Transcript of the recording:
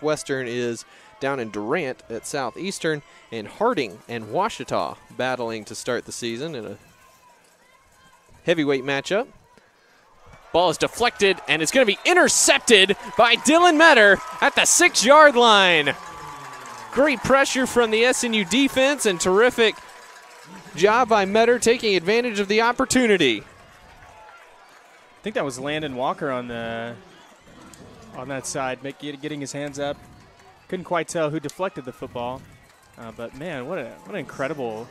Southwestern is down in Durant at Southeastern, and Harding and Ouachita battling to start the season in a heavyweight matchup. Ball is deflected and it's going to be intercepted by Dylan Meador at the six yard line. Great pressure from the SNU defense and terrific job by Meador taking advantage of the opportunity. I think that was Landon Walker on the on that side, make, getting his hands up. Couldn't quite tell who deflected the football, uh, but man, what a what an incredible